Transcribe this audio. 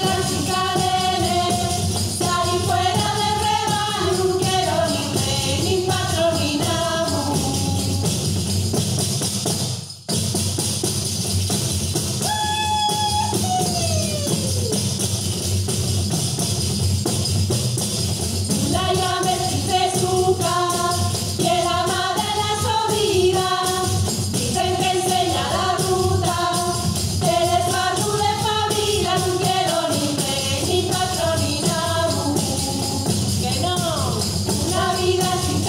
Dios. amigas